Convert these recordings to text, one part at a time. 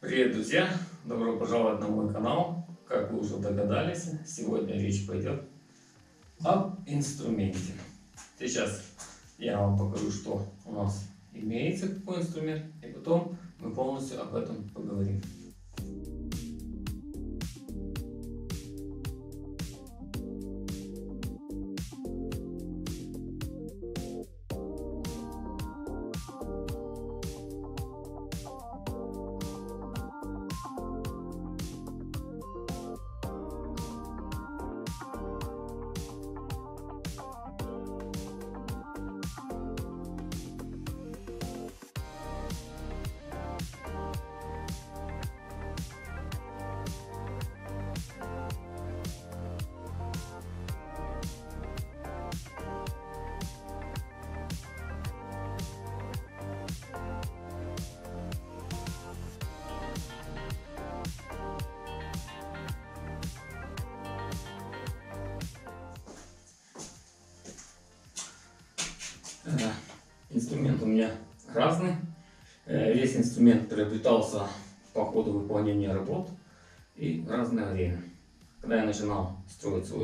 Привет, друзья! Добро пожаловать на мой канал. Как вы уже догадались, сегодня речь пойдет об инструменте. Сейчас я вам покажу, что у нас имеется, какой инструмент, и потом мы полностью об этом поговорим.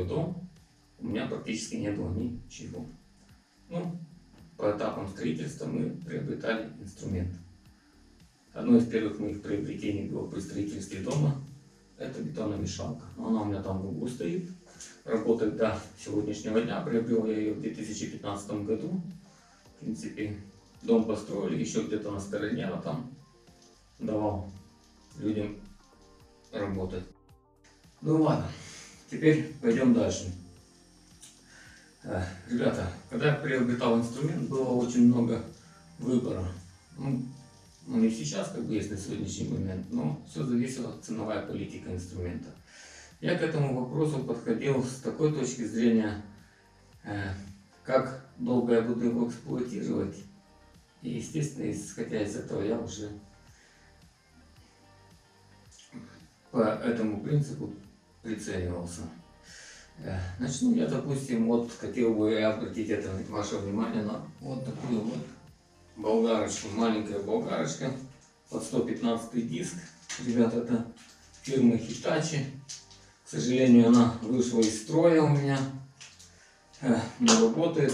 Дом, у меня практически не было ничего. Ну, по этапам строительства мы приобретали инструмент. Одно из первых моих приобретений было при строительстве дома. Это бетономешалка. Но она у меня там в углу стоит. Работает до сегодняшнего дня. Приобрел я ее в 2015 году. В принципе, дом построили, еще где-то на стороне, а там давал людям работать. Ну ладно, теперь пойдем дальше. Э, Ребята, когда я приобретал инструмент, было очень много выбора. Ну, ну, не сейчас, как бы есть на сегодняшний момент, но все зависело от ценовая политика инструмента. Я к этому вопросу подходил с такой точки зрения, э, как долго я буду его эксплуатировать. И, естественно, исходя из этого, я уже по этому принципу прицеливался. Э, Начну я, допустим, вот хотел бы обратить это ваше внимание на вот такую вот болгарочку, маленькая болгарочка под 115 диск. Ребята, это фирмы Hitachi. К сожалению, она вышла из строя у меня. Э, Не работает.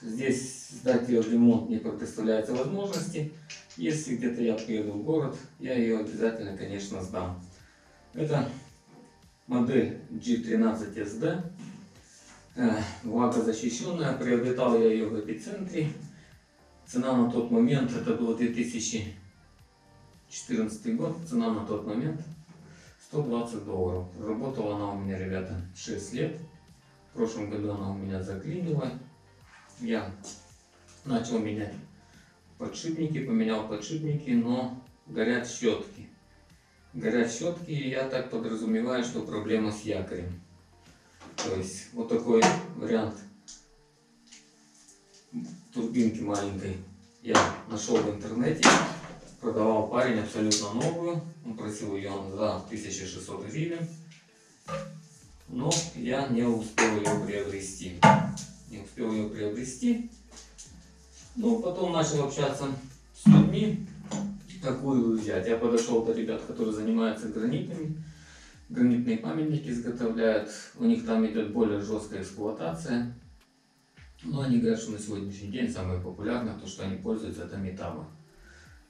Здесь сдать ее в ремонт не предоставляется возможности. Если где-то я приеду в город, я ее обязательно, конечно, сдам. Это модель G13SD. Э, Влагозащищенная. Приобретал я ее в эпицентре. Цена на тот момент, это был 2014 год, цена на тот момент 120 долларов. Работала она у меня, ребята, 6 лет. В прошлом году она у меня заклинила. Я начал менять подшипники, поменял подшипники, но горят щетки. Горят щетки, и я так подразумеваю, что проблема с якорем. То есть вот такой вариант турбинки маленькой я нашел в интернете. Продавал парень абсолютно новую. Он просил ее за 1600 гривен. Но я не успел ее приобрести. Не успел ее приобрести. Ну, потом начал общаться с людьми, какую взять. Я подошел до ребят, которые занимаются гранитами. Гранитные памятники изготовляют. У них там идет более жесткая эксплуатация. Но они говорят, что на сегодняшний день самое популярное, то, что они пользуются, это метаба.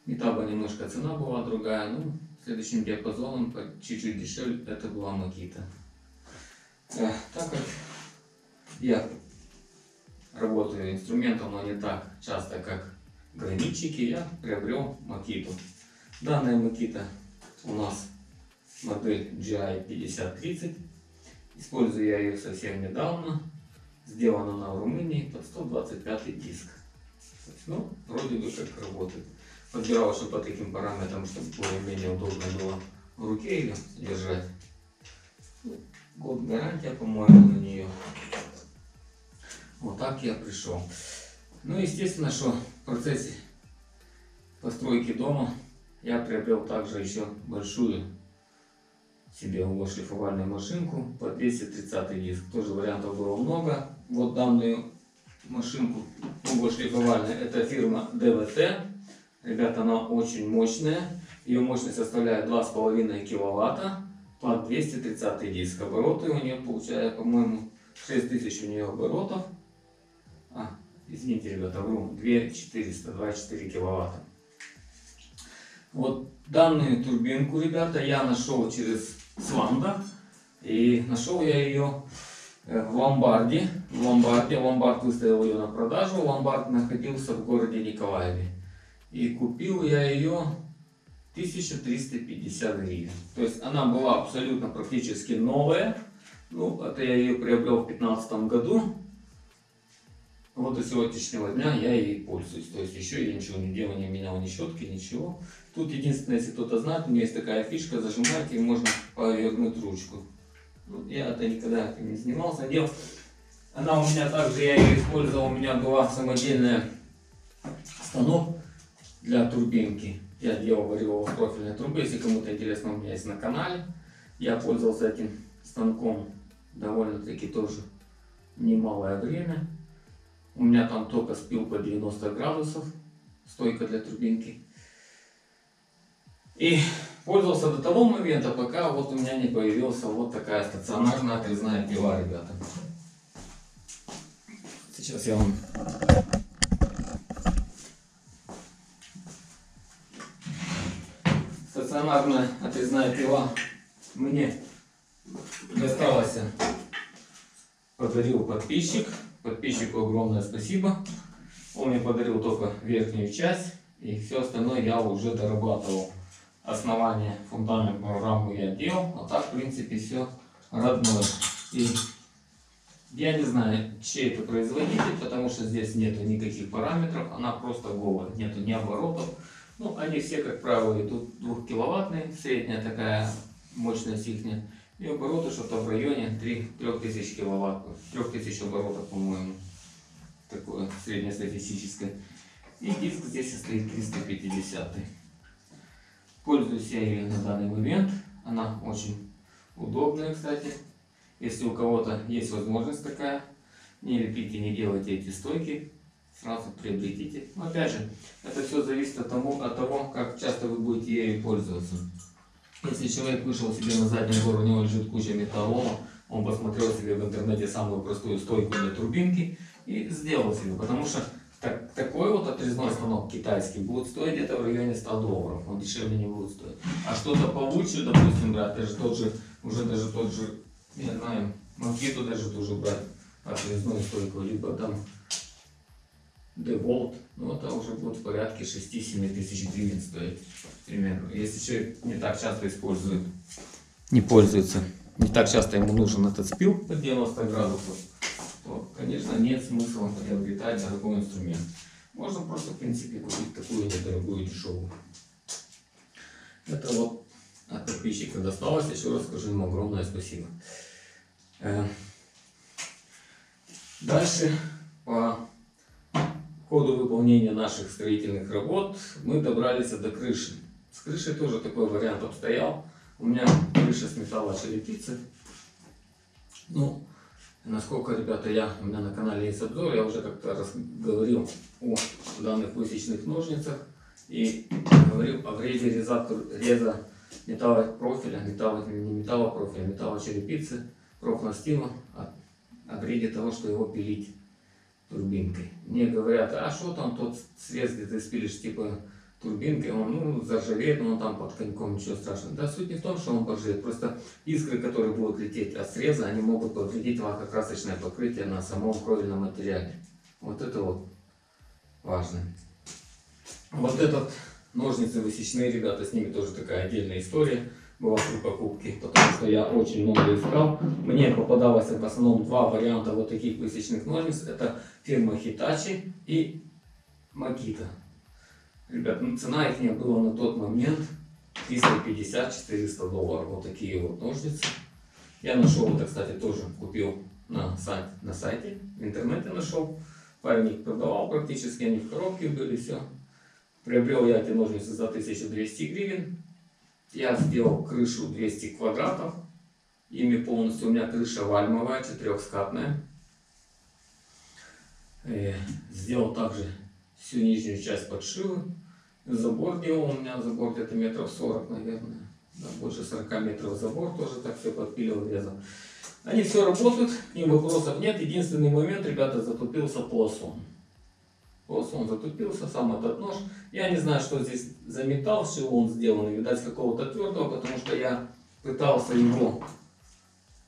Метаба немножко цена была другая, ну, следующим диапазоном, чуть-чуть дешевле, это была Макита. Э, Так как я работаю инструментом, но не так часто, как гранитчики, я приобрел Макиту. Данная Макита у нас модель GI 5030. Использую я ее совсем недавно. Сделана она в Румынии под 125 диск. Ну, вроде бы как работает. Подбирал еще по таким параметрам, чтобы более-менее удобно было в руке ее держать. Ну, Год гарантия, по-моему, на нее. Вот так я пришел. Ну, естественно, что в процессе постройки дома я приобрел также еще большую себе углошлифовальную машинку по 230 диск. Тоже вариантов было много. Вот данную машинку углошлифовальную, это фирма DVT. Ребята, она очень мощная. Ее мощность составляет 2,5 киловатта под 230 диск. Обороты у нее получается, по-моему, 6000 у нее оборотов. Извините, ребята, вру, 2400, 24 киловатта. Вот данную турбинку, ребята, я нашел через Сванда. И нашел я ее э, в ломбарде. В ломбарде. Ломбард выставил ее на продажу. Ломбард находился в городе Николаеве. И купил я ее 1350 гривен. То есть она была абсолютно практически новая. Ну, это я ее приобрел в 2015 году. Вот до сегодняшнего дня я ей пользуюсь. То есть еще я ничего не делал, не менял ни щетки, ничего. Тут единственное, если кто-то знает, у меня есть такая фишка, зажимаете и можно повернуть ручку. Ну, я это никогда не занимался, делал. Она у меня также, я ее использовал, у меня была самодельная станок для турбинки. Я делал варил профильные трубы, если кому-то интересно, у меня есть на канале. Я пользовался этим станком довольно-таки тоже немалое время. У меня там только спилка 90 градусов, стойка для турбинки. И пользовался до того момента, пока вот у меня не появилась вот такая стационарная отрезная пила, ребята. Сейчас я вам стационарная отрезная пила мне досталась подарил подписчик подписчику огромное спасибо. Он мне подарил только верхнюю часть и все остальное я уже дорабатывал. Основание фундаментную раму я делал а так в принципе все родное. И я не знаю, чей это производитель, потому что здесь нету никаких параметров, она просто голая, нету ни оборотов, ну, они все, как правило, идут 2 киловаттные, средняя такая мощность их. И обороты что-то в районе 3-3000 киловатт, 3000 оборотов, по-моему. Такое среднестатистическое. И диск здесь стоит 350. Пользуюсь я ею на данный момент. Она очень удобная, кстати. Если у кого-то есть возможность такая, не лепите, не делайте эти стойки сразу приобретите. Но опять же, это все зависит от того, от того, как часто вы будете ею пользоваться. Если человек вышел себе на задний двор, у него лежит куча металлолома, он посмотрел себе в интернете самую простую стойку для турбинки и сделал себе, потому что так, такой вот отрезной станок китайский будет стоить где-то в районе 100 долларов, он дешевле не будет стоить. А что-то получше, допустим, брать, даже тот же, уже даже тот же, не знаю, Макиту даже тоже брать отрезную стойку, либо там Деволт, ну это уже будет в порядке 6-7 тысяч гривен стоить примерно. Если человек не так часто использует, не пользуется, не так часто ему нужен этот спил по 90 градусов, то, конечно, нет смысла приобретать дорогой инструмент. Можно просто, в принципе, купить такую недорогую, дешевую. Это вот от подписчика досталось. Еще раз скажу ему огромное спасибо. Э, дальше по ходу выполнения наших строительных работ мы добрались до крыши. С крышей тоже такой вариант обстоял. У меня крыша с металлочерепицы. Ну, насколько, ребята, я, у меня на канале есть обзор, я уже как-то говорил о данных высечных ножницах и говорил о вреде реза, реза металлопрофиля, металла, не металлопрофиля, а металлочерепицы, профнастила, о, о вреде того, что его пилить турбинкой. Мне говорят, а что там тот срез, где ты спилишь, типа турбинкой, он ну, заржавеет, но он там под коньком, ничего страшного. Да суть не в том, что он поржавеет, просто искры, которые будут лететь от среза, они могут повредить лакокрасочное покрытие на самом кровельном материале. Вот это вот важно. Вот этот ножницы высечные, ребята, с ними тоже такая отдельная история была при покупке, потому что я очень много искал. Мне попадалось в основном два варианта вот таких высечных ножниц. Это фирма Hitachi и Makita. Ребят, ну, цена их не была на тот момент 350-400 долларов. Вот такие вот ножницы. Я нашел это, кстати, тоже купил на, сайт, на сайте, в интернете нашел. Парень их продавал практически, они в коробке были, все. Приобрел я эти ножницы за 1200 гривен. Я сделал крышу 200 квадратов. Ими полностью у меня крыша вальмовая, четырехскатная. Э, сделал также всю нижнюю часть подшивы. Забор делал, у меня забор где-то метров 40, наверное. Да, больше 40 метров забор тоже так все подпиливал, резал. Они все работают, к ним вопросов нет. Единственный момент, ребята, затупился полосон. Полосон затупился, сам этот нож. Я не знаю, что здесь за металл, с он сделан. Видать, какого-то твердого, потому что я пытался его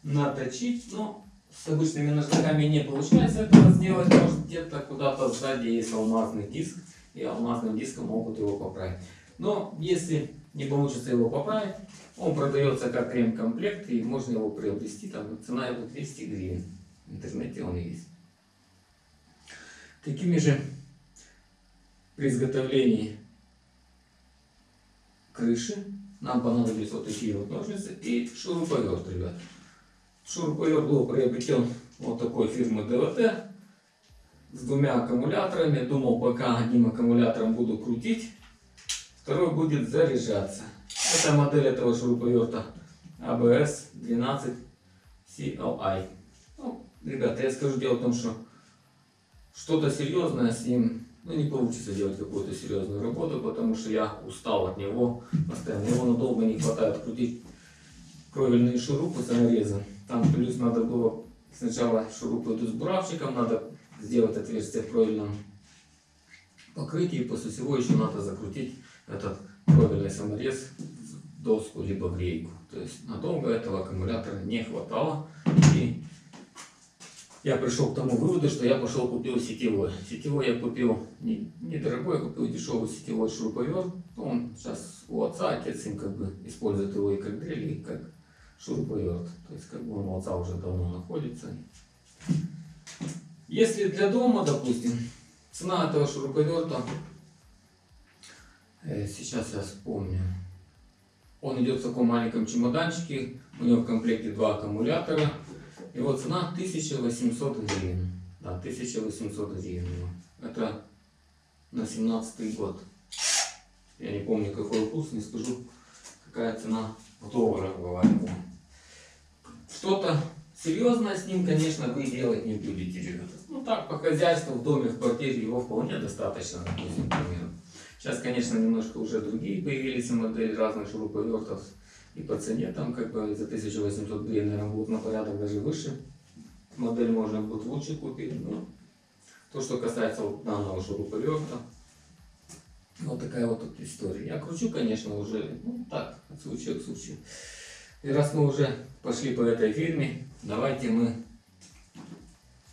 наточить, но с обычными ножниками не получается этого сделать. Может где-то куда-то сзади есть алмазный диск, и алмазным диском могут его поправить. Но если не получится его поправить, он продается как ремкомплект, и можно его приобрести, там цена его 200 гривен. В интернете он есть. Такими же при изготовлении крыши нам понадобились вот такие вот ножницы и шуруповерт, ребят. Шуруповерт был приобретен вот такой фирмы ДВТ с двумя аккумуляторами. Думал, пока одним аккумулятором буду крутить, второй будет заряжаться. Это модель этого шуруповерта ABS 12 CLI. Ну, ребята, я скажу дело в том, что что-то серьезное с ним ну, не получится делать какую-то серьезную работу, потому что я устал от него постоянно. Его надолго не хватает крутить кровельные шурупы саморезы. Там плюс надо было сначала шурупы идут с буравчиком, надо сделать отверстие в кровельном покрытии, после всего еще надо закрутить этот кровельный саморез в доску либо в рейку. То есть надолго этого аккумулятора не хватало. И я пришел к тому выводу, что я пошел купил сетевой. Сетевой я купил не, недорогой, я купил дешевый сетевой шуруповерт. Он сейчас у отца, отец им как бы использует его и как дрель, и как шуруповерт. То есть как бы он у отца уже давно находится. Если для дома, допустим, цена этого шуруповерта, э, сейчас я вспомню, он идет в таком маленьком чемоданчике, у него в комплекте два аккумулятора, его цена 1800 гривен. Да, 1800 гривен. Это на 17 год. Я не помню какой курс, не скажу, какая цена в долларах бывает. Что-то серьезное с ним, конечно, вы делать не будете, ребята. Ну так, по хозяйству, в доме, в квартире его вполне достаточно, Сейчас, конечно, немножко уже другие появились модели разных шуруповертов и по цене там как бы за 1800 гривен, наверное, будут на порядок даже выше. Модель можно будет лучше купить. Но то, что касается вот данного шуруповерта, вот такая вот тут история. Я кручу, конечно, уже, ну так, от случая к случаю. И раз мы уже пошли по этой фирме, давайте мы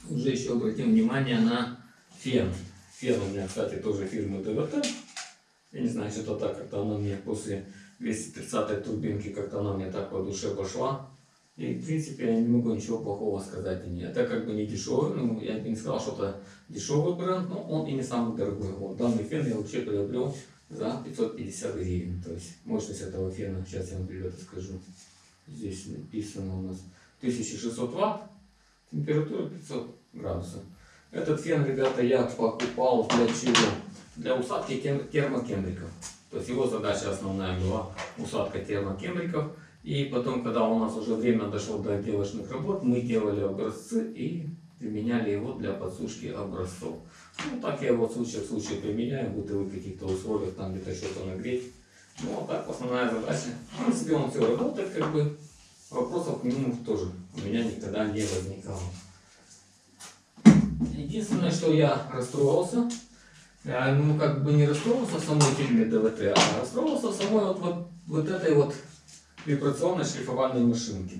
уже еще обратим внимание на фен. Фен у меня, кстати, тоже фирмы ДВТ. Я не знаю, что-то так, как-то она мне после 230 турбинки как-то она мне так по душе пошла. И, в принципе, я не могу ничего плохого сказать о ней. Это как бы не дешевый, ну, я бы не сказал, что это дешевый бренд, но он и не самый дорогой. Вот, данный фен я вообще приобрел за 550 гривен. То есть мощность этого фена, сейчас я вам, ребята, скажу. Здесь написано у нас 1600 ватт, температура 500 градусов. Этот фен, ребята, я покупал для чего? Для усадки термокендриков. То есть его задача основная была усадка термокемриков. И потом, когда у нас уже время дошло до отделочных работ, мы делали образцы и применяли его для подсушки образцов. Ну, так я его случай в случае применяю, вы в каких-то условиях там где-то что-то нагреть. Ну, а так основная задача. В принципе, он все работает, как бы. Вопросов к нему тоже у меня никогда не возникало. Единственное, что я расстроился, ну, как бы не расстроился в самой фирме ДВТ, а расстроился в самой вот, вот, вот этой вот вибрационной шлифовальной машинке.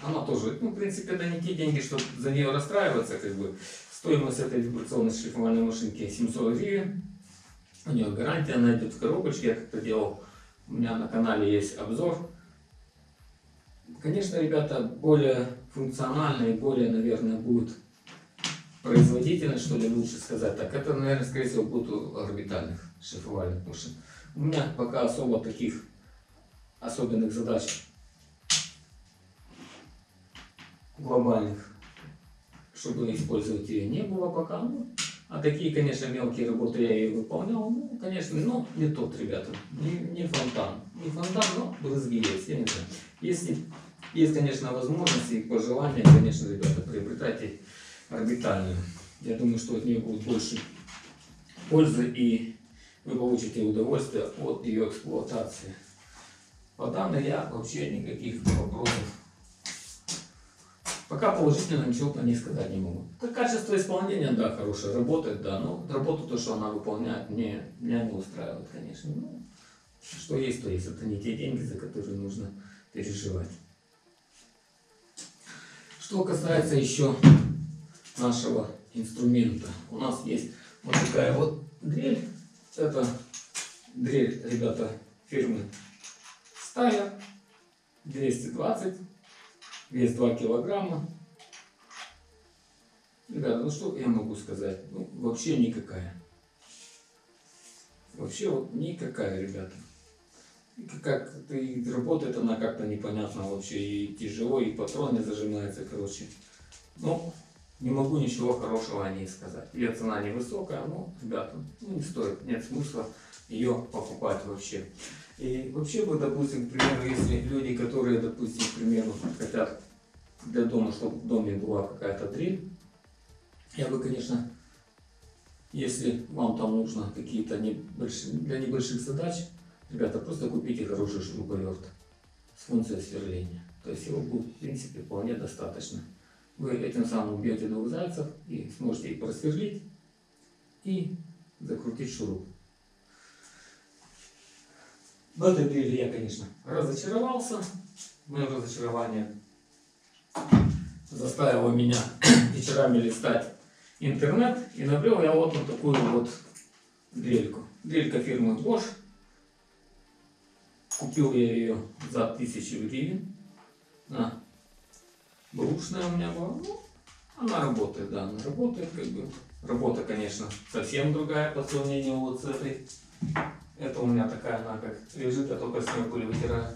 Она тоже, ну, в принципе, это не те деньги, чтобы за нее расстраиваться, как бы. Стоимость этой вибрационной шлифовальной машинки 700 гривен. У нее гарантия, она идет в коробочке, я как-то делал, у меня на канале есть обзор. Конечно, ребята, более функционально и более, наверное, будет производительность, что ли, лучше сказать. Так, это, наверное, скорее всего, будет у орбитальных шлифовальных машин. У меня пока особо таких особенных задач глобальных, чтобы использовать ее, не было пока. Ну, а такие, конечно, мелкие работы я и выполнял. Ну, конечно, но не тот, ребята. Не, не фонтан. Не фонтан, но брызги есть. Я не знаю. Если есть, конечно, возможности и пожелания, конечно, ребята, приобретайте орбитальную. Я думаю, что от нее будет больше пользы и вы получите удовольствие от ее эксплуатации. По данной я вообще никаких вопросов Пока положительно ничего по ней сказать не могу. Так качество исполнения, да, хорошее, работает, да, но работу то, что она выполняет, мне, меня не устраивает, конечно. Ну, что есть, то есть. Это не те деньги, за которые нужно переживать. Что касается еще нашего инструмента. У нас есть вот такая вот дрель. Это дрель, ребята, фирмы Стая 220 вес 2 килограмма. Ребята, ну что я могу сказать? Ну, вообще никакая. Вообще вот никакая, ребята. Как и работает она как-то непонятно вообще. И тяжело, и патрон не зажимается, короче. Ну, не могу ничего хорошего о ней сказать. Ее цена невысокая, но, ребята, ну, не стоит, нет смысла ее покупать вообще. И вообще бы, допустим, к примеру, если люди, которые, допустим, к примеру, хотят для дома, чтобы в доме была какая-то дрель, я бы, конечно, если вам там нужно какие-то небольшие, для небольших задач, ребята, просто купите хороший шуруповерт с функцией сверления. То есть его будет, в принципе, вполне достаточно. Вы этим самым убьете двух зайцев и сможете их просверлить и закрутить шуруп. В этой дрели я, конечно, разочаровался. Мое разочарование заставило меня вечерами листать интернет и набрел я вот на такую вот дрельку. Дрелька фирмы Bosch. Купил я ее за 1000 гривен. На. Бэушная у меня была. Ну, она работает, да, она работает как бы. Работа, конечно, совсем другая по сравнению вот с этой. Это у меня такая, она как лежит, я только с нее пыль вытираю.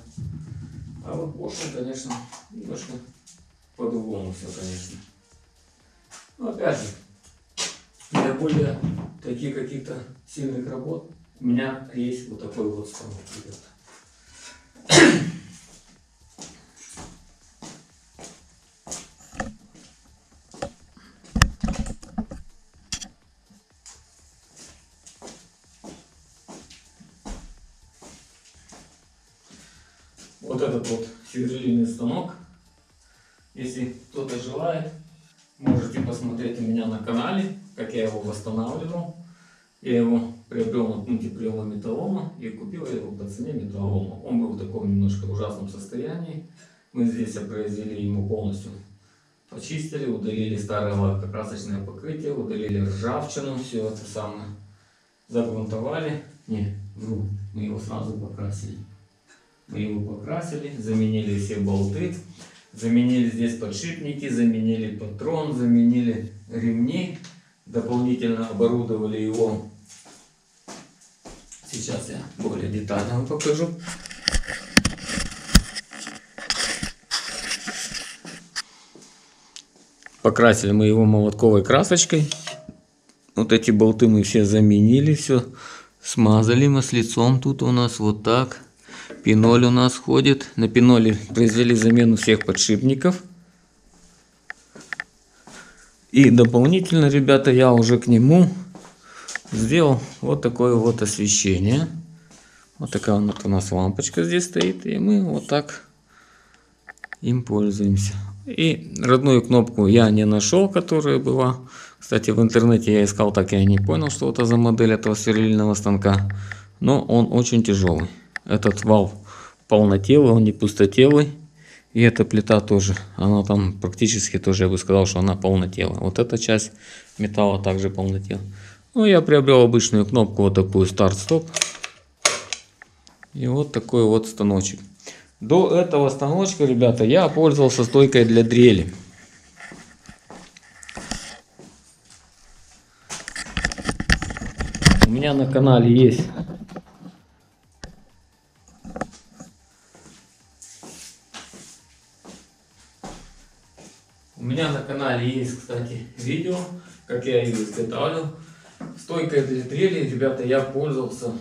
А вот Bosch, конечно, немножко по-другому все, конечно. Но опять же, для более таких каких-то сильных работ у меня есть вот такой вот станок, ребята. Восстанавливал. Я его приобрел на пункте приема металлома и купил его по цене металлома. Он был в таком немножко ужасном состоянии. Мы здесь произвели ему полностью почистили, удалили старое лакокрасочное покрытие, удалили ржавчину, все это самое. Загрунтовали. Не, вру, мы его сразу покрасили. Мы его покрасили, заменили все болты, заменили здесь подшипники, заменили патрон, заменили ремни, дополнительно оборудовали его. Сейчас я более детально вам покажу. Покрасили мы его молотковой красочкой. Вот эти болты мы все заменили, все смазали маслицом. Тут у нас вот так. Пиноль у нас ходит. На пиноле произвели замену всех подшипников. И дополнительно, ребята, я уже к нему сделал вот такое вот освещение. Вот такая вот у нас лампочка здесь стоит. И мы вот так им пользуемся. И родную кнопку я не нашел, которая была. Кстати, в интернете я искал, так я не понял, что это за модель этого сверлильного станка. Но он очень тяжелый. Этот вал полнотелый, он не пустотелый. И эта плита тоже, она там практически тоже, я бы сказал, что она полнотелая. Вот эта часть металла также полнотелая. Ну, я приобрел обычную кнопку, вот такую старт-стоп. И вот такой вот станочек. До этого станочка, ребята, я пользовался стойкой для дрели. У меня на канале есть меня на канале есть, кстати, видео, как я ее изготавливал. Стойкой для дрели, ребята, я пользовался,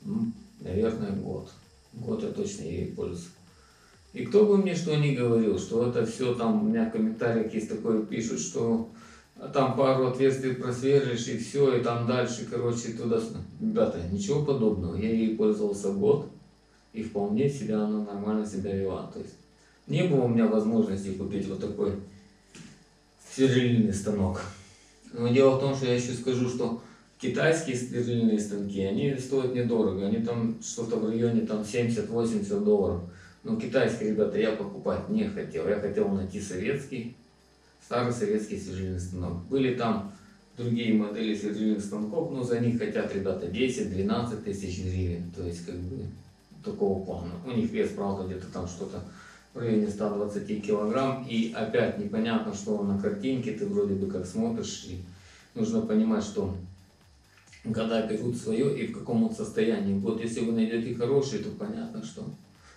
ну, наверное, год. Год я точно ей пользуюсь. И кто бы мне что ни говорил, что это все там, у меня в комментариях есть такое, пишут, что там пару отверстий просверлишь и все, и там дальше, короче, туда... Ребята, ничего подобного. Я ей пользовался год, и вполне себя она нормально себя вела. То есть не было у меня возможности купить вот такой сверлильный станок. Но дело в том, что я еще скажу, что китайские сверлильные станки, они стоят недорого. Они там что-то в районе там 70-80 долларов. Но китайские, ребята, я покупать не хотел. Я хотел найти советский, старый советский сверлильный станок. Были там другие модели сверлильных станков, но за них хотят, ребята, 10-12 тысяч гривен. То есть, как бы, такого плана. У них вес, правда, где-то там что-то в районе 120 килограмм. И опять непонятно, что на картинке ты вроде бы как смотришь. И нужно понимать, что когда берут свое и в каком он состоянии. Вот если вы найдете хороший, то понятно, что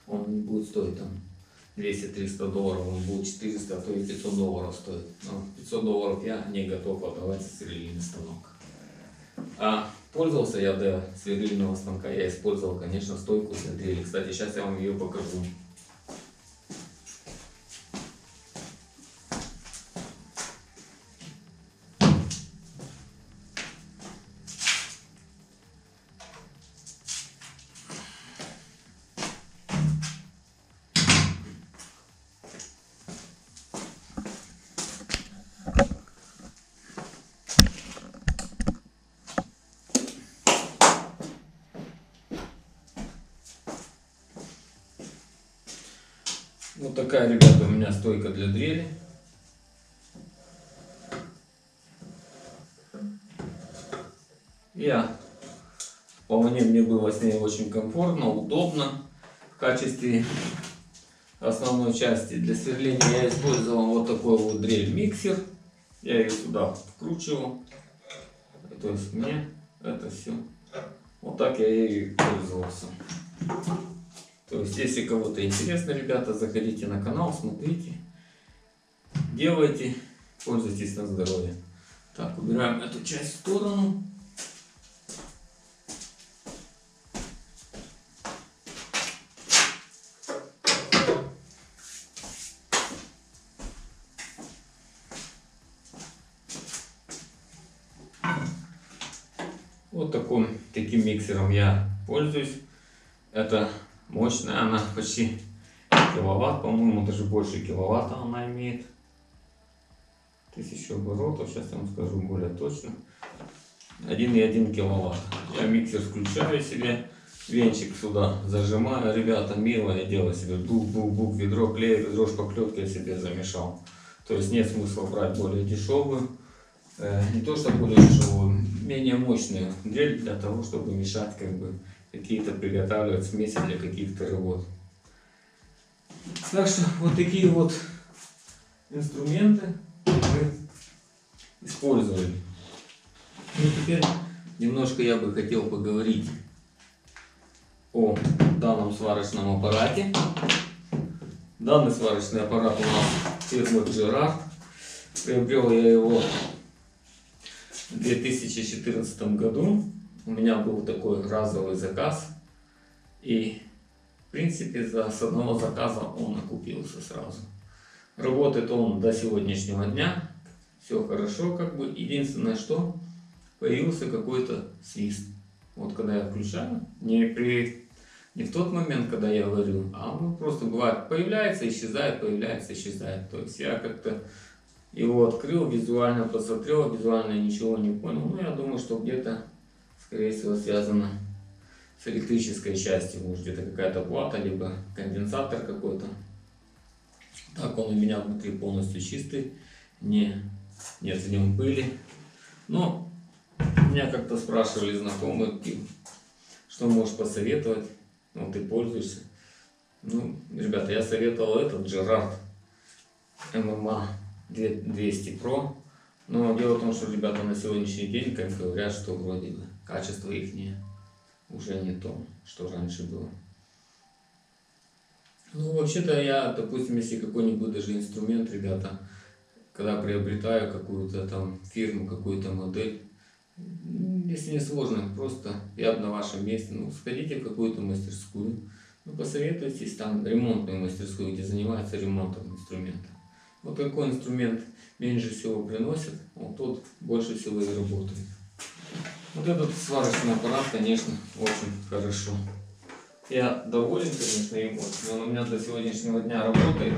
он не будет стоить там 200-300 долларов, он будет 400, а то и 500 долларов стоит. Но 500 долларов я не готов отдавать сверлильный станок. А пользовался я до сверлильного станка, я использовал, конечно, стойку дрели. Кстати, сейчас я вам ее покажу. Комфортно, удобно. В качестве основной части для сверления я использовал вот такой вот дрель-миксер. Я ее сюда вкручивал. То есть мне это все. Вот так я ею пользовался. То есть, если кого-то интересно, ребята, заходите на канал, смотрите, делайте, пользуйтесь на здоровье. Так, убираем эту часть в сторону. Вот таким, таким миксером я пользуюсь. Это мощная она, почти киловатт, по-моему, даже больше киловатта она имеет. Тысячу оборотов, сейчас я вам скажу более точно. 1,1 киловатт. Я миксер включаю себе, венчик сюда зажимаю. Ребята, милое дело себе, бук-бук-бук, ведро клея, ведро шпаклетки я себе замешал. То есть нет смысла брать более дешевую. Э, не то, что более дешевую, менее мощную дрель для того, чтобы мешать как бы какие-то приготавливать смеси для каких-то работ. Так что вот такие вот инструменты мы использовали. Ну теперь немножко я бы хотел поговорить о данном сварочном аппарате. Данный сварочный аппарат у нас фирмы Gerard. Приобрел я его в 2014 году у меня был такой разовый заказ. И, в принципе, за, с одного заказа он окупился сразу. Работает он до сегодняшнего дня. Все хорошо, как бы. Единственное, что появился какой-то свист. Вот когда я включаю, не, при, не в тот момент, когда я варю, а он просто бывает появляется, исчезает, появляется, исчезает. То есть я как-то его открыл, визуально посмотрел, визуально ничего не понял. Ну, я думаю, что где-то скорее всего, связано с электрической частью. Может, где-то какая-то плата, либо конденсатор какой-то. Так он у меня внутри полностью чистый. Не, нет в нем пыли. Но меня как-то спрашивали знакомые, что можешь посоветовать. Ну, ты пользуешься. Ну, ребята, я советовал этот Gerard MMA 200 Pro. Но дело в том, что ребята на сегодняшний день, как говорят, что вроде бы качество их не, уже не то, что раньше было. Ну, вообще-то я, допустим, если какой-нибудь даже инструмент, ребята, когда приобретаю какую-то там фирму, какую-то модель, если не сложно, просто я бы на вашем месте, ну, сходите в какую-то мастерскую, ну, посоветуйтесь там ремонтную мастерскую, где занимаются ремонтом инструмента. Вот какой инструмент меньше всего приносит, вот тот больше всего и работает. Вот этот сварочный аппарат, конечно, очень хорошо. Я доволен, конечно, им. Он у меня до сегодняшнего дня работает.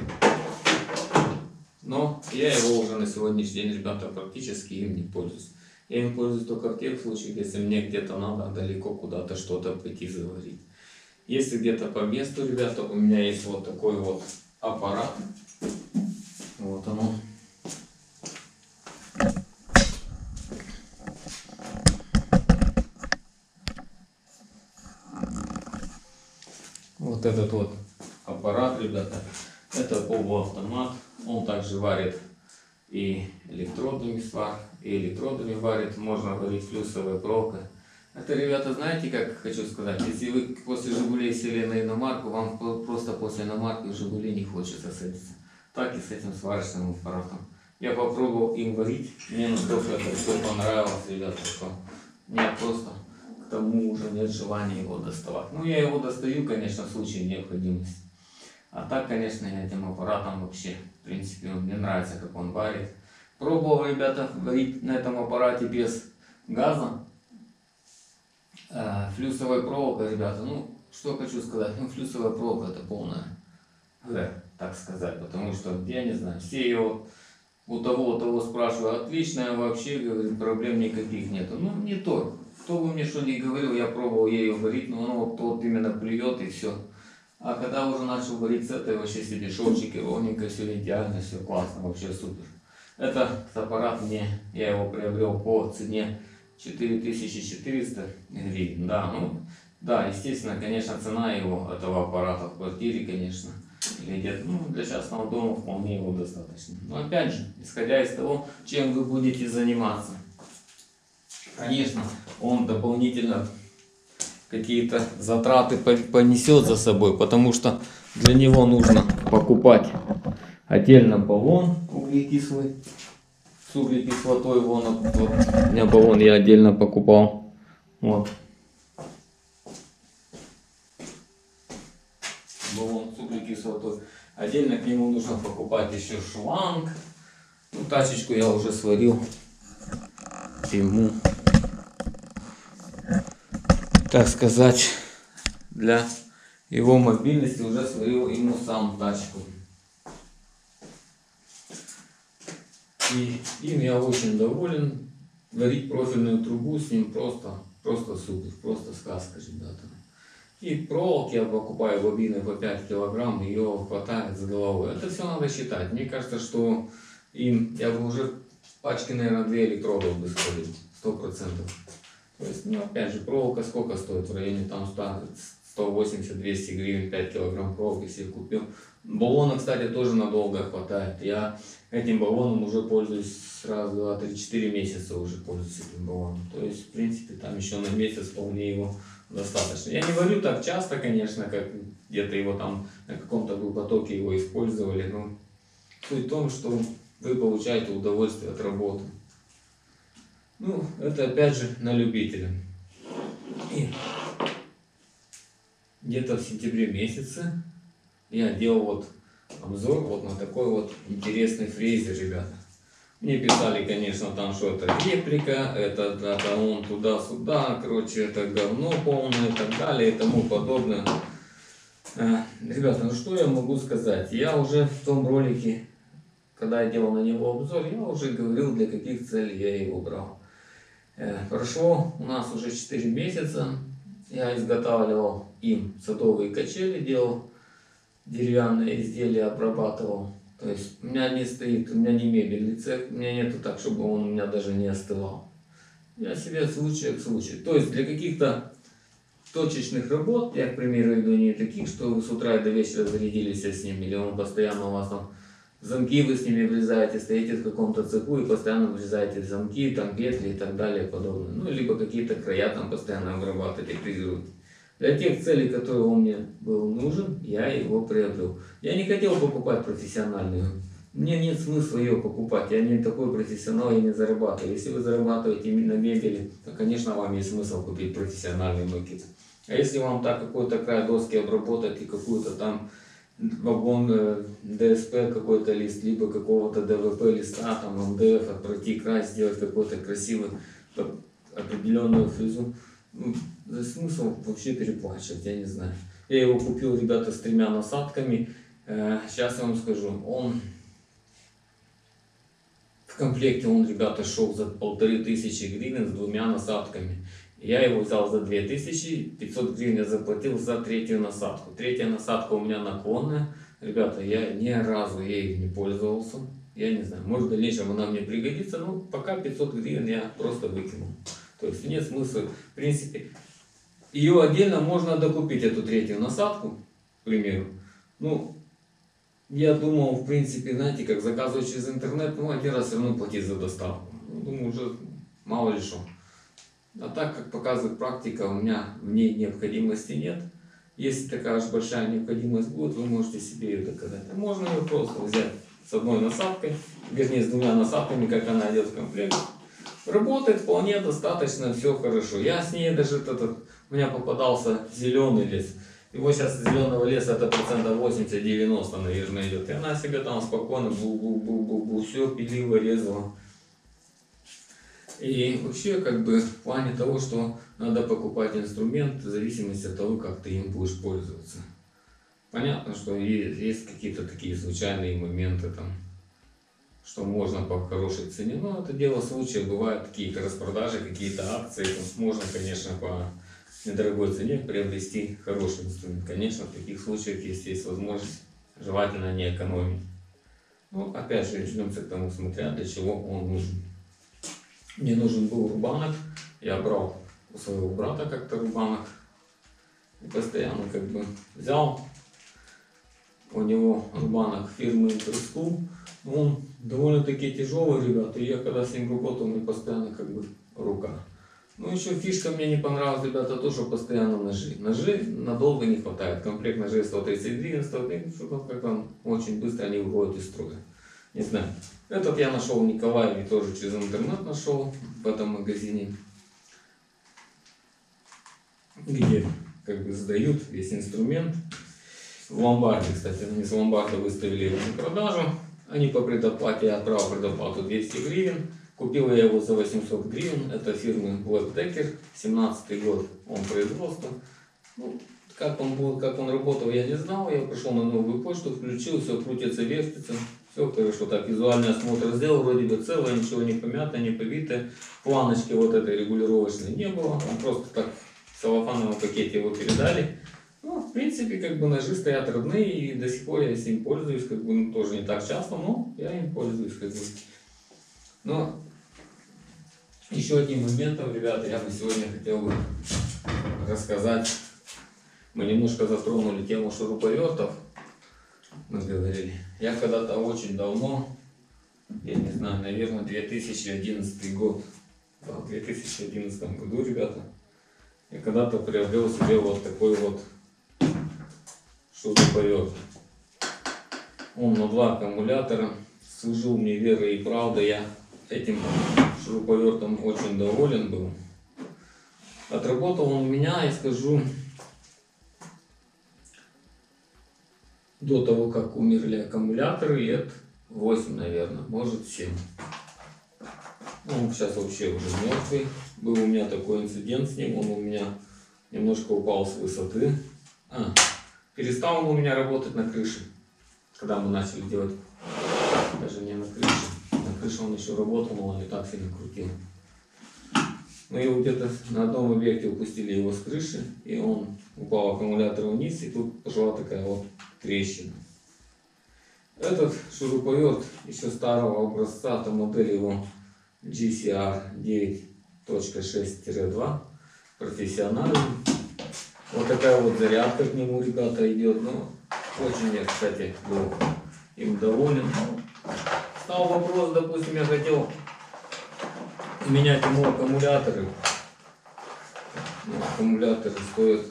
Но я его уже на сегодняшний день, ребята, практически им не пользуюсь. Я им пользуюсь только в тех случаях, если мне где-то надо далеко куда-то что-то пойти заварить. Если где-то по месту, ребята, у меня есть вот такой вот аппарат. Вот оно. Вот этот вот аппарат, ребята, это полуавтомат. Он также варит и электродами свар, и электродами варит. Можно варить флюсовой проволокой. Это, ребята, знаете, как хочу сказать, если вы после Жигулей сели на иномарку, вам просто после иномарки в Жигули не хочется садиться. Так и с этим сварочным аппаратом. Я попробовал им варить, мне настолько это все понравилось, ребята, что мне просто нет желания его доставать. Ну, я его достаю, конечно, в случае необходимости. А так, конечно, я этим аппаратом вообще, в принципе, мне нравится, как он варит. Пробовал, ребята, варить на этом аппарате без газа. Э, флюсовая проволока, ребята, ну, что хочу сказать, ну, флюсовая проволока это полная Г, так сказать, потому что, я не знаю, все ее у того, у того спрашиваю, отличная вообще, говорит, проблем никаких нету. Ну, не то. Кто бы мне что ни говорил, я пробовал ею варить, но оно вот, именно плюет и все. А когда уже начал варить с этой, вообще себе шовчики, ровненько, все идеально, все классно, вообще супер. Этот аппарат мне, я его приобрел по цене 4400 гривен. Да, ну, да, естественно, конечно, цена его, этого аппарата в квартире, конечно, или где-то, ну, для частного дома вполне его достаточно. Но опять же, исходя из того, чем вы будете заниматься. Конечно, он дополнительно какие-то затраты понесет за собой, потому что для него нужно покупать отдельно баллон углекислый с углекислотой. Вон, вот, у меня баллон я отдельно покупал. Вот. Баллон с углекислотой. Отдельно к нему нужно покупать еще шланг. Ну, тачечку я уже сварил ему так сказать, для его мобильности уже свою ему сам тачку. И им я очень доволен. Варить профильную трубу с ним просто, просто супер, просто сказка, ребята. И проволоки я покупаю бобины по 5 килограмм, ее хватает с головой. Это все надо считать. Мне кажется, что им, я бы уже пачки, наверное, 2 электродов бы сходил, сто процентов. То есть, ну, опять же, проволока сколько стоит? В районе там 180-200 гривен, 5 килограмм проволоки себе купил. Баллона, кстати, тоже надолго хватает. Я этим баллоном уже пользуюсь раз, два, три, четыре месяца уже пользуюсь этим баллоном. То есть, в принципе, там еще на месяц вполне его достаточно. Я не варю так часто, конечно, как где-то его там на каком-то вы потоке его использовали, но суть в том, что вы получаете удовольствие от работы. Ну, это опять же на любителя. И где-то в сентябре месяце я делал вот обзор вот на такой вот интересный фрезер, ребята. Мне писали, конечно, там, что это реплика, это, это он туда-сюда, короче, это говно полное и так далее и тому подобное. А, ребята, ну что я могу сказать? Я уже в том ролике, когда я делал на него обзор, я уже говорил, для каких целей я его брал. Э, прошло у нас уже 4 месяца. Я изготавливал им садовые качели, делал деревянные изделия, обрабатывал. То есть у меня не стоит, у меня не мебельный цех, у меня нету так, чтобы он у меня даже не остывал. Я себе случай к случаю. То есть для каких-то точечных работ, я, к примеру, иду не таких, что вы с утра до вечера зарядились с ним, или он постоянно у вас там замки вы с ними влезаете, стоите в каком-то цеху и постоянно влезаете замки, там петли и так далее и подобное. Ну, либо какие-то края там постоянно обрабатываете, фрезеруете. Для тех целей, которые он мне был нужен, я его приобрел. Я не хотел покупать профессиональную. Мне нет смысла ее покупать. Я не такой профессионал, я не зарабатываю. Если вы зарабатываете именно мебели, то, конечно, вам есть смысл купить профессиональный макет. А если вам так какой-то край доски обработать и какую-то там вагон э, ДСП какой-то лист, либо какого-то ДВП листа, там МДФ, пройти край, сделать какой-то красивый определенную фрезу. Ну, смысл вообще переплачивать, я не знаю. Я его купил, ребята, с тремя насадками. Э, Сейчас я вам скажу, он в комплекте он, ребята, шел за полторы тысячи гривен с двумя насадками. Я его взял за 2500 гривен, я заплатил за третью насадку. Третья насадка у меня наклонная. Ребята, я ни разу ею не пользовался. Я не знаю, может в дальнейшем она мне пригодится, но пока 500 гривен я просто выкинул. То есть нет смысла, в принципе, ее отдельно можно докупить, эту третью насадку, к примеру. Ну, я думал, в принципе, знаете, как заказывать через интернет, ну, один раз все равно платить за доставку. Ну, думаю, уже мало ли что. А так, как показывает практика, у меня в ней необходимости нет. Если такая уж большая необходимость будет, вы можете себе ее доказать. А можно ее просто взять с одной насадкой, вернее, с двумя насадками, как она идет в комплект. Работает вполне достаточно, все хорошо. Я с ней даже этот, у меня попадался зеленый лес. Его сейчас зеленого леса это процентов 80-90, наверное, идет. И она себе там спокойно бу-бу-бу-бу-бу, все пилила, резала. И вообще, как бы, в плане того, что надо покупать инструмент в зависимости от того, как ты им будешь пользоваться. Понятно, что есть, какие-то такие случайные моменты там, что можно по хорошей цене, но это дело случая, бывают какие-то распродажи, какие-то акции, там можно, конечно, по недорогой цене приобрести хороший инструмент. Конечно, в таких случаях, если есть возможность, желательно не экономить. Ну, опять же, вернемся к тому, смотря для чего он нужен. Мне нужен был рубанок. Я брал у своего брата как-то рубанок. И постоянно как бы взял у него рубанок фирмы Интерскул. Он довольно-таки тяжелый, ребята. И я когда с ним работал, мне постоянно как бы рука. Ну, еще фишка мне не понравилась, ребята, то, что постоянно ножи. Ножи надолго не хватает. Комплект ножей 130 гривен, 100 гривен, что-то как-то очень быстро они выходят из строя. Не знаю. Этот я нашел в Николаеве, тоже через интернет нашел в этом магазине. Где как бы сдают весь инструмент. В ломбарде, кстати, они с ломбарда выставили его на продажу. Они по предоплате, я отправил предоплату 200 гривен. Купил я его за 800 гривен. Это фирмы Black Decker, 17 год он производства. Ну, как он был, как он работал, я не знал. Я пришел на новую почту, включил, все крутится, вертится. Все хорошо, так визуальный осмотр сделал, вроде бы целое, ничего не помято, не побито. Планочки вот этой регулировочной не было, он просто так в целлофановом пакете его передали. Ну, в принципе, как бы ножи стоят родные, и до сих пор я с ним пользуюсь, как бы, ну, тоже не так часто, но я им пользуюсь, как бы. Но еще одним моментом, ребята, я бы сегодня хотел бы рассказать. Мы немножко затронули тему шуруповертов мы говорили. Я когда-то очень давно, я не знаю, наверное, 2011 год, да, в 2011 году, ребята, я когда-то приобрел себе вот такой вот шуруповерт. Он на два аккумулятора, служил мне верой и правдой, я этим шуруповертом очень доволен был. Отработал он у меня, я скажу, до того, как умерли аккумуляторы, лет 8, наверное, может 7. Ну, он сейчас вообще уже мертвый. Был у меня такой инцидент с ним, он у меня немножко упал с высоты. А, перестал он у меня работать на крыше, когда мы начали делать, даже не на крыше. На крыше он еще работал, но он не так сильно крутил. Мы его где-то на одном объекте упустили его с крыши, и он упал аккумулятор вниз, и тут пошла такая вот трещина. Этот шуруповерт еще старого образца, там модель его GCR 9.6-2, профессиональный. Вот такая вот зарядка к нему, ребята, идет. Ну, очень я, кстати, был им доволен. Стал вопрос, допустим, я хотел менять ему аккумуляторы. Ну, аккумуляторы стоят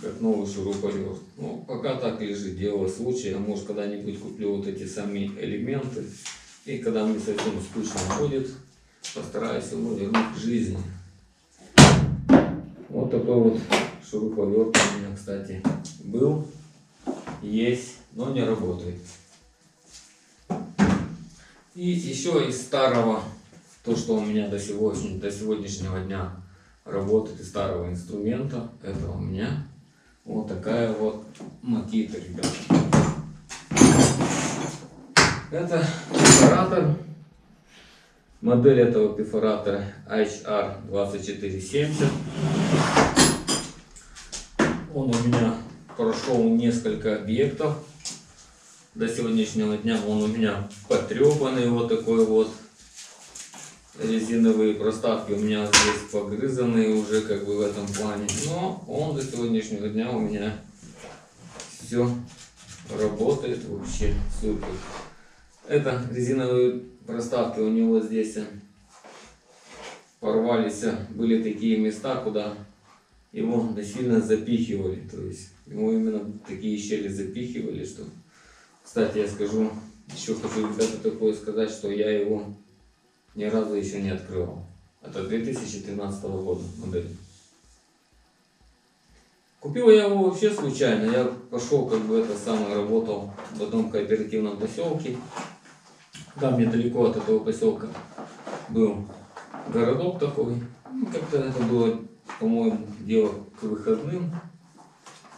как новый шуруповерт. Ну, пока так лежит, дело случая. Может, когда-нибудь куплю вот эти сами элементы. И когда мне совсем скучно будет, постараюсь его вернуть к жизни. Вот такой вот шуруповерт у меня, кстати, был. есть, но не работает. И еще из старого, то, что у меня до, сегодня, до сегодняшнего дня работает из старого инструмента, это у меня вот такая вот макита, ребята. Это перфоратор. Модель этого перфоратора HR2470. Он у меня прошел несколько объектов. До сегодняшнего дня он у меня потрепанный вот такой вот. Резиновые проставки у меня здесь погрызанные уже как бы в этом плане. Но он до сегодняшнего дня у меня все работает вообще супер. Это резиновые проставки у него здесь порвались. Были такие места, куда его сильно запихивали. То есть ему именно такие щели запихивали, что... Кстати, я скажу, еще хочу ребята такое сказать, что я его ни разу еще не открывал. Это 2013 года модель. Купил я его вообще случайно. Я пошел, как бы это самое, работал в одном кооперативном поселке. Там недалеко от этого поселка был городок такой. Ну, как-то это было, по-моему, дело к выходным.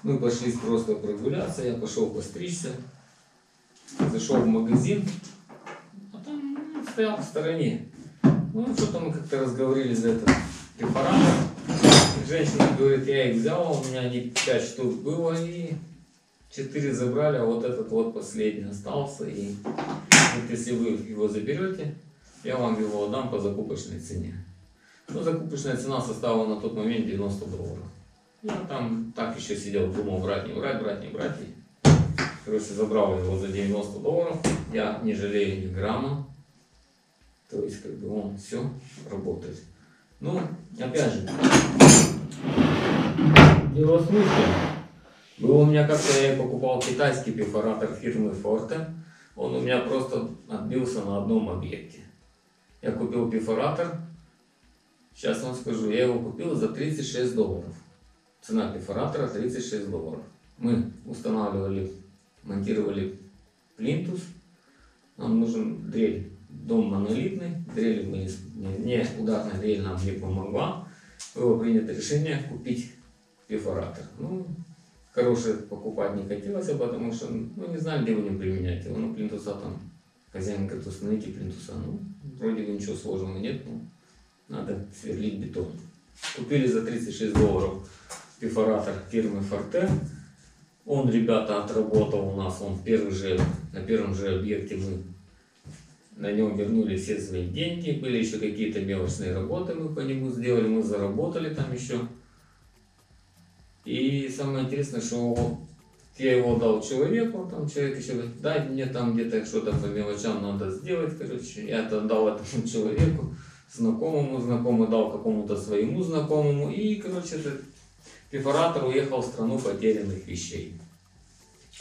Мы пошли просто прогуляться, я пошел постричься. Зашел в магазин, стоял в стороне. Ну, что-то мы как-то разговорились за этот препарат. Женщина говорит, я их взял, у меня они 5 штук было, и 4 забрали, а вот этот вот последний остался. И вот если вы его заберете, я вам его отдам по закупочной цене. Ну, закупочная цена составила на тот момент 90 долларов. Я там так еще сидел, думал, брать, не брать, брать, не брать. И, короче, забрал его за 90 долларов. Я не жалею ни грамма. То есть, как бы он все работает. Ну, опять же, дело в смысле. Был у меня как-то, я покупал китайский перфоратор фирмы Forte. Он у меня просто отбился на одном объекте. Я купил перфоратор. Сейчас вам скажу, я его купил за 36 долларов. Цена перфоратора 36 долларов. Мы устанавливали, монтировали плинтус. Нам нужен дрель дом монолитный, дрель мы не, не ударная дрель нам не помогла. Было принято решение купить перфоратор. Ну, хороший покупать не хотелось, потому что ну, не знали, где будем применять его. Ну, плинтуса там, хозяин говорит, установите плинтуса. Ну, вроде бы ничего сложного нет, но надо сверлить бетон. Купили за 36 долларов перфоратор фирмы Forte. Он, ребята, отработал у нас, он первый же, на первом же объекте мы на нем вернули все свои деньги, были еще какие-то мелочные работы мы по нему сделали, мы заработали там еще. И самое интересное, что я его дал человеку, там человек еще говорит, дай мне там где-то что-то по мелочам надо сделать, короче, я это дал этому человеку, знакомому, знакомый дал какому-то своему знакомому, и, короче, этот перфоратор уехал в страну потерянных вещей.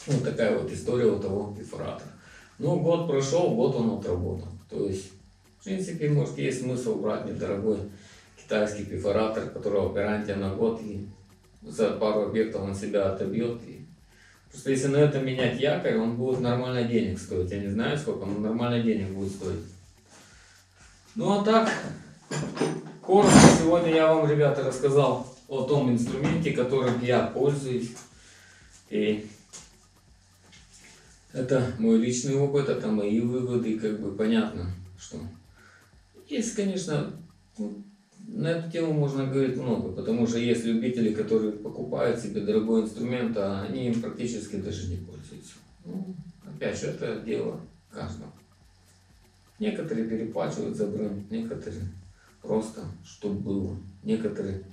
Вот такая вот история у того перфоратора. Ну, год прошел, год он отработал. То есть, в принципе, может, есть смысл брать недорогой китайский перфоратор, которого гарантия на год, и за пару объектов он себя отобьет. И... Просто если на это менять якорь, он будет нормально денег стоить. Я не знаю, сколько, но нормально денег будет стоить. Ну, а так, коротко сегодня я вам, ребята, рассказал о том инструменте, которым я пользуюсь. И это мой личный опыт, это мои выводы, как бы понятно, что есть, конечно, ну, на эту тему можно говорить много, потому что есть любители, которые покупают себе дорогой инструмент, а они им практически даже не пользуются. Ну, опять же, это дело каждого. Некоторые переплачивают за бренд, некоторые просто, чтобы было. Некоторые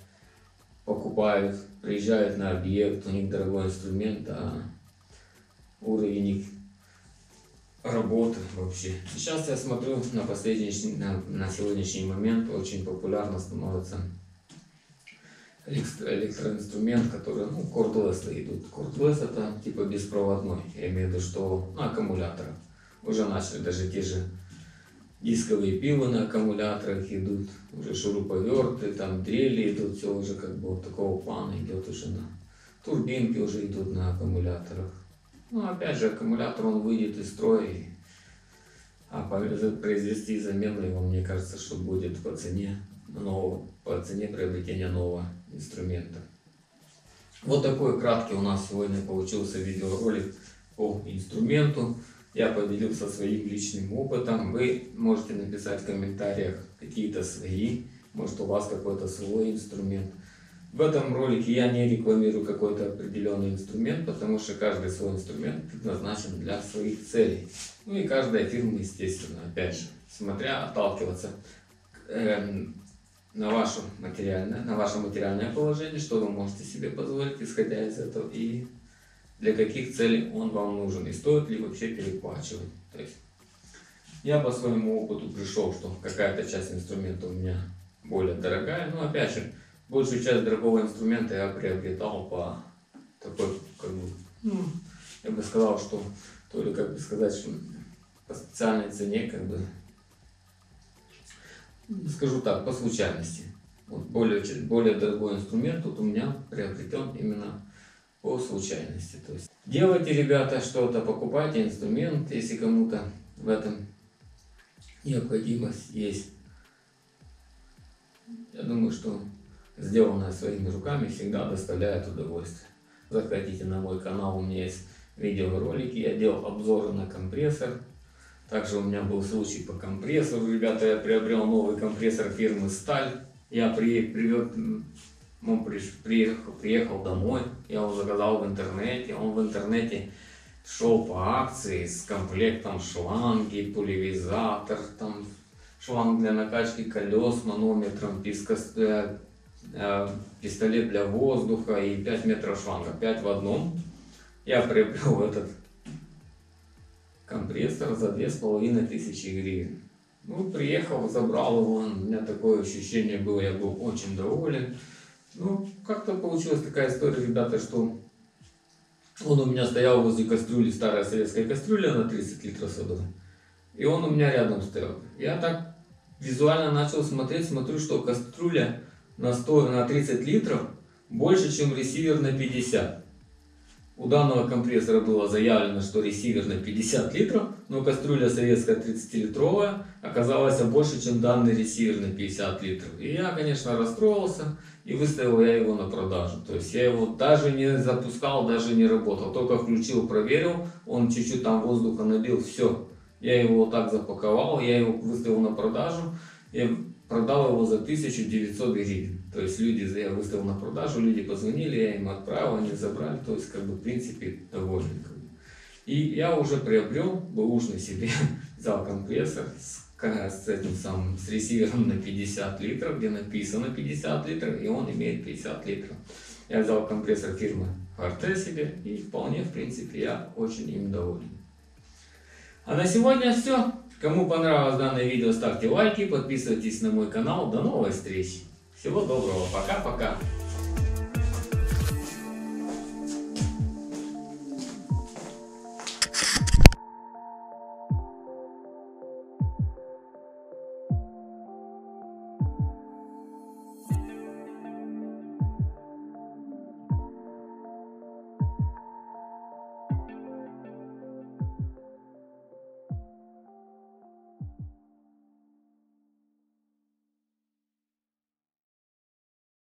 покупают, приезжают на объект, у них дорогой инструмент, а уровень их работы вообще. Сейчас я смотрю на последний, на, на сегодняшний момент очень популярно становится электроинструмент, который, ну, кордлесс идут. Кордлесс это типа беспроводной, я имею в виду, что на аккумуляторах. Уже начали даже те же дисковые пилы на аккумуляторах идут, уже шуруповерты, там дрели идут, все уже как бы вот такого плана идет уже на турбинки уже идут на аккумуляторах. Ну, опять же, аккумулятор, он выйдет из строя, а произвести замену его, мне кажется, что будет по цене нового, по цене приобретения нового инструмента. Вот такой краткий у нас сегодня получился видеоролик по инструменту. Я поделился своим личным опытом. Вы можете написать в комментариях какие-то свои, может у вас какой-то свой инструмент. В этом ролике я не рекламирую какой-то определенный инструмент, потому что каждый свой инструмент предназначен для своих целей. Ну и каждая фирма, естественно, опять же, смотря отталкиваться эм, на, ваше материальное, на ваше материальное положение, что вы можете себе позволить, исходя из этого, и для каких целей он вам нужен, и стоит ли вообще переплачивать. То есть я по своему опыту пришел, что какая-то часть инструмента у меня более дорогая, но опять же, большую часть дорогого инструмента я приобретал по такой, как бы, ну, я бы сказал, что то ли как бы сказать, что по специальной цене, как бы, скажу так, по случайности. Вот более, более дорогой инструмент тут у меня приобретен именно по случайности. То есть делайте, ребята, что-то, покупайте инструмент, если кому-то в этом необходимость есть. Я думаю, что сделанное своими руками всегда доставляет удовольствие. Заходите на мой канал, у меня есть видеоролики, я делал обзоры на компрессор. Также у меня был случай по компрессору, ребята, я приобрел новый компрессор фирмы Сталь. Я при, привез, он приш- приехал, приехал домой, я его заказал в интернете, он в интернете шел по акции с комплектом шланги, пулевизатор, там шланг для накачки колес, манометром, э, э, пистолет для воздуха и 5 метров шланга, 5 в одном. Я приобрел этот компрессор за две с половиной тысячи гривен. Ну, приехал, забрал его, у меня такое ощущение было, я был очень доволен. Ну, как-то получилась такая история, ребята, что он у меня стоял возле кастрюли, старая советская кастрюля на 30 литров с водой. И он у меня рядом стоял. Я так визуально начал смотреть, смотрю, что кастрюля на, 100, на 30 литров больше, чем ресивер на 50. У данного компрессора было заявлено, что ресивер на 50 литров, но кастрюля советская 30-литровая оказалась больше, чем данный ресивер на 50 литров. И я, конечно, расстроился и выставил я его на продажу. То есть я его даже не запускал, даже не работал. Только включил, проверил, он чуть-чуть там воздуха набил, все. Я его вот так запаковал, я его выставил на продажу. Я продал его за 1900 гривен. То есть люди, я выставил на продажу, люди позвонили, я им отправил, они забрали. То есть, как бы, в принципе, довольны. И я уже приобрел бэушный себе, взял компрессор с, с этим самым, с ресивером на 50 литров, где написано 50 литров, и он имеет 50 литров. Я взял компрессор фирмы HRT себе, и вполне, в принципе, я очень им доволен. А на сегодня все. Кому понравилось данное видео, ставьте лайки, подписывайтесь на мой канал. До новой встречи. Всего доброго. Пока-пока.